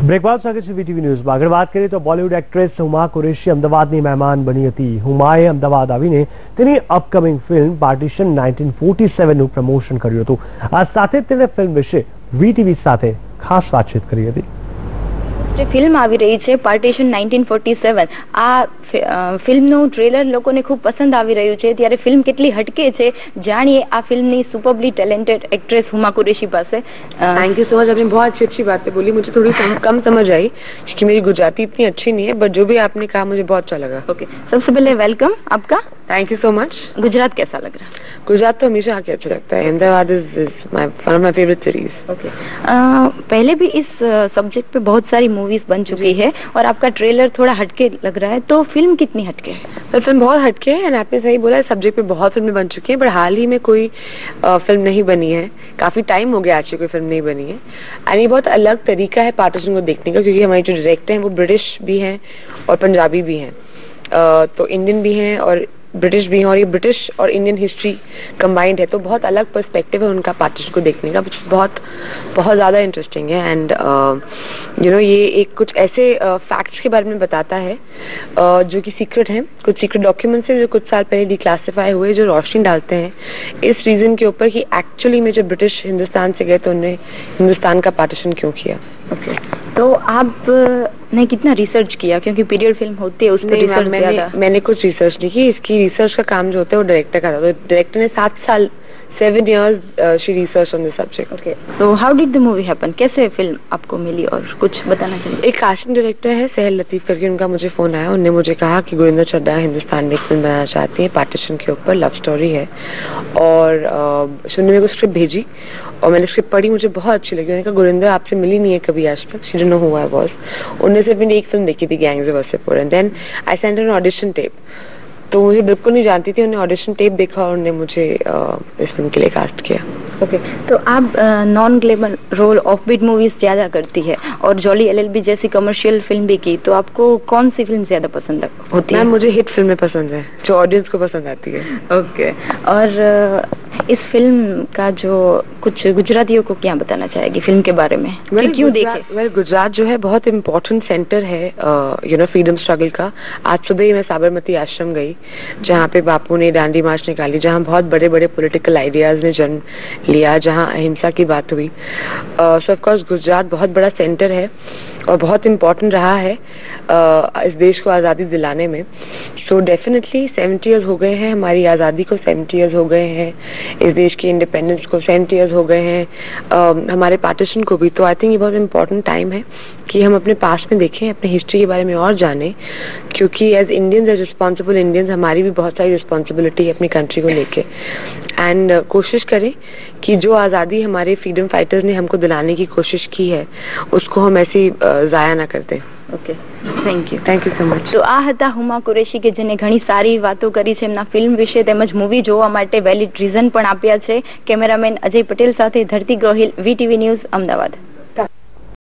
Break બાદ સ્વાગત છે વીટીવી ન્યૂઝમાં આગળ વાત કરીએ તો બોલિવૂડ એક્ટ્રેસ હુમા કુરેશી અમદાવાદની મહેમાન બની હતી હુમાએ અમદાવાદ આવીને તેની upcoming film Partition nineteen forty સેવનનું promotion કર્યું હતું। આ સાથે તેને ફિલ્મ વિશે વીટીવી સાથે ખાસ વાતચીત કરી હતી। જે ફિલ્મ આવી રહી છે પાર્ટીશન નાઇન્ટીન ફોર્ટી સેવન આ ફિ- અ, ફિલ્મનું ટ્રેલર લોકોને ખૂબ પસંદ આવી રહ્યું છે ત્યારે ફિલ્મ કેટલી હટકે છે જાણીએ આ ફિલ્મની superbly talented actress Huma Qureshi पास है अ, थैंक यू सो मच आपने बहुत अच्छी अच्छी बातें बोली मुझे थोड़ी कम, कम समझ आई क्योंकि मेरी गुजराती इतनी अच्छी नहीं है बट जो भी आपने कहा मुझे बहुत अच्छा लगा ओके सबसे पहले वेलकम आपका thank you so much Gujarat कैसा लग रहा? है गुजरात तो हमेशा आके अच्छा लगता है। Ahmedabad is is my one of my favourite cities okay पहले भी इस सब्जेक्ट पे बहुत सारी मूवीज़ बन चुकी है और आपका ट्रेलर थोड़ा हटके लग रहा है तो फ़िल्म कितनी हटके है? पर फ़िल्म बहुत हटके है एंड आपने सही बोला सब्जेक्ट पे बहुत फ़िल्में बन चुकी हैं पर हाल ही में कोई फ़िल्म नहीं बनी है। काफ़ी टाइम हो गया एक्चुअली कोई फ़िल्म नहीं बनी है। एंड ये बहुत अलग तरीका है पार्टीशन को देखने का क्योंकि हमारे जो डायरेक्टर हैं वो ब्रिटिश भी हैं और पंजाबी भी हैं। तो इंडियन भी हैं और ब्रिटिश भी हैं और ये ब्रिटिश और इंडियन हिस्ट्री कंबाइंड है तो बहुत अलग पर्सपेक्टिव है उनका पार्टीशन को देखने का बहुत बहुत ज़्यादा इंटरेस्टिंग है। एंड यू नो ये एक कुछ ऐसे फैक्ट्स uh, के बारे में बताता है uh, जो कि सीक्रेट हैं। कुछ सीक्रेट डॉक्यूमेंट्स हैं जो कुछ साल पहले डिक्लासिफाई हुए जो रोशनी डालते हैं। इस रीजन के ऊपर कि एक्चुअली में जब ब्रिटिश हिंदुस्तान से गए तो उन्होंने हिंदुस्तान का पार्टीशन क्यों किया? ओके तो आप ने कितना रिसर्च किया? क्योंकि पीरियड फ़िल्म होती है उसमें पर रिसर्च मैंने मैंने कुछ रिसर्च नहीं की। इसकी रिसर्च का काम जो होता है वो डायरेक्टर का था। तो डायरेक्टर ने सात साल seven years she research on this subject okay तो how did the movie happen कैसे फ़िल्म आपको मिली और कुछ बताना चाहिए? एक कास्टिंग डायरेक्टर है सहल लतीफ करके उनका मुझे फ़ोन आया। उन्होंने मुझे कहा कि गुरिंदर चड्डा हिंदुस्तान में एक फ़िल्म बनाना चाहती है पार्टीशन के ऊपर लव स्टोरी है। और अ, उसने मेरे को स्क्रिप्ट भेजी और मैंने स्क्रिप्ट पढ़ी मुझे बहुत अच्छी लगी। उन्होंने कहा गुरिंदर आपसे मिली नहीं है कभी आज तक। शी नो हुआ बॉस उन्होंने सिर्फ़ मैंने एक फ़िल्म देखी थी Gangs of Wasseypur and then I send an audition tape तो मुझे बिल्कुल नहीं जानती थी उन्होंने ऑडिशन टेप देखा और उन्होंने मुझे इस फ़िल्म के लिए कास्ट किया। ओके okay, तो आप non glamour role off beat movies ज़्यादा करती है और जॉली एलएलबी जैसी कमर्शियल फ़िल्म भी की तो आपको कौन सी फ़िल्म ज़्यादा पसंद होती है? मुझे हिट फ़िल्में पसंद है जो ऑडियंस को पसंद आती है। ओके okay, और इस फ़िल्म का जो कुछ गुजरातियों को क्या बताना चाहेगी फ़िल्म के बारे में? कि Well, क्यों देखे? well, गुजरात जो है बहुत इम्पोर्टेंट सेंटर है यू नो फ्रीडम स्ट्रगल का। आज सुबह ही मैं साबरमती आश्रम गई जहाँ पे बापू ने डांडी मार्च निकाली जहाँ बहुत बड़े बड़े पॉलिटिकल आइडियाज़ ने जन्म लिया जहाँ अहिंसा की बात हुई। सो ऑफ़ कोर्स गुजरात बहुत बड़ा सेंटर है और बहुत इम्पोर्टेंट रहा है uh, इस देश को आज़ादी दिलाने में। सो डेफिनेटली सेवेंटी ईयर्स हो गए हैं हमारी आज़ादी को सेवेंटी ईयर्स हो गए हैं। इस देश की इंडिपेंडेंस को सेवेंटी ईयर्स हो गए हैं। हमारे पार्टीशन को भी। तो आई थिंक ये बहुत इंपॉर्टेंट टाइम है कि हम अपने पास में देखें अपने हिस्ट्री के बारे में और जाने क्योंकि as Indians as responsible Indians हमारी भी बहुत सारी रिस्पॉन्सिबिलिटी है अपनी कंट्री को लेके। एंड uh, कोशिश करें कि जो आज़ादी हमारे फ्रीडम फाइटर्स ने हमको दिलाने की कोशिश की है उसको हम ऐसी अ, ज़ाया ना कर दें। Okay thank you thank you so much તો આ હતા હુમા કુરેશી કે જેને ઘણી સારી વાતો કરી છે એમના ફિલ્મ વિશે તેમજ મૂવી જોવા માટે વેલિડ રીઝન પણ આપ્યા છે. કેમેરામેન અજય પટેલ સાથે ધરતી ગોહિલ વીટીવી ન્યૂઝ અમદાવાદ.